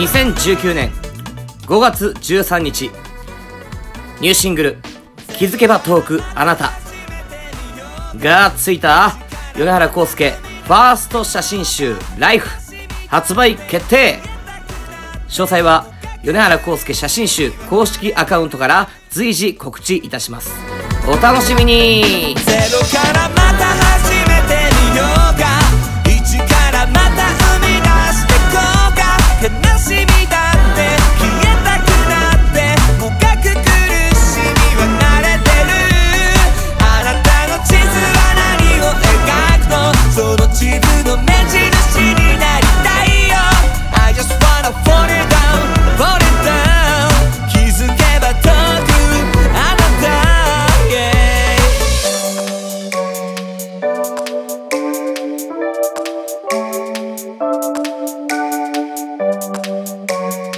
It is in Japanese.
2019年5月13日。ニューシングル「気づけば遠くあなた」がついた米原康介ファースト写真集「ライフ。発売決定。詳細は米原康介写真集公式アカウントから随時告知いたします。お楽しみに。Thank you.